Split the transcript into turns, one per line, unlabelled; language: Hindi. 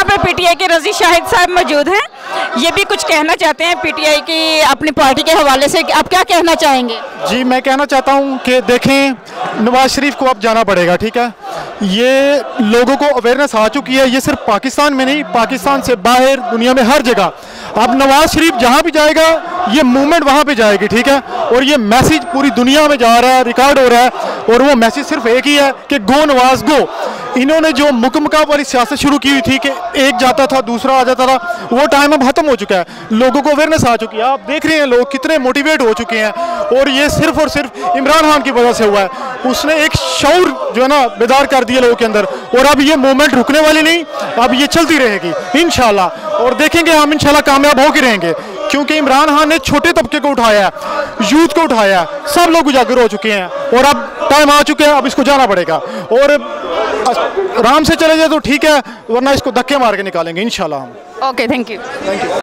यहाँ पे पीटीआई के रज़ी शाहिद साहब मौजूद हैं। ये भी कुछ कहना चाहते हैं पीटीआई की अपनी पार्टी के हवाले से। आप क्या कहना चाहेंगे?
जी, मैं कहना चाहता हूँ कि देखें, नवाज़ शरीफ को अब जाना पड़ेगा, ठीक है? ये लोगों को अवेयरनेस आ चुकी है, ये सिर्फ़ पाकिस्तान में नहीं, पाकिस्तान से बाहर दुनिया में हर जगह। अब नवाज़ शरीफ जहाँ भी जाएगा, ये मूवमेंट वहाँ पे जाएगी, ठीक है? और ये मैसेज पूरी दुनिया में जा रहा है रिकॉर्ड हो रहा है, और वो मैसेज सिर्फ़ एक ही है कि गो नवाज़ गो इन्होंने जो मुकमका वाली सियासत शुरू की हुई थी कि एक जाता था, दूसरा आ जाता था, वो टाइम अब खत्म हो चुका है। लोगों को अवेयरनेस आ चुकी है। आप देख रहे हैं लोग कितने मोटिवेट हो चुके हैं और ये सिर्फ़ और सिर्फ़ इमरान खान की वजह से हुआ है। उसने एक शौर जो है ना, बेदार कर दिया लोगों के अंदर और अब ये मूवमेंट रुकने वाली नहीं, अब ये चलती रहेगी इन और देखेंगे हम, इंशाल्लाह कामयाब होकर रहेंगे। क्योंकि इमरान खान ने छोटे तबके को उठाया है यूथ को उठाया है सब लोग उजागर हो चुके हैं और अब टाइम आ चुके हैं अब इसको जाना पड़ेगा। और आराम से चले जाए तो ठीक है वरना इसको धक्के मार के निकालेंगे इंशाल्लाह हम।
Okay thank you